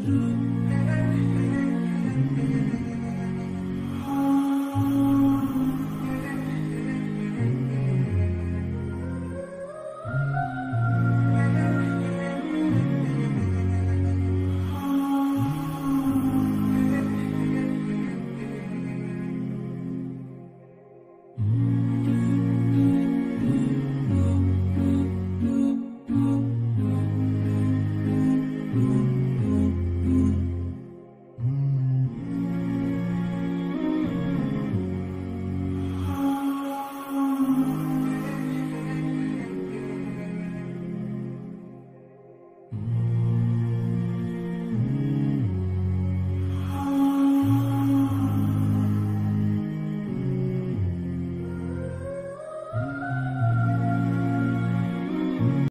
mm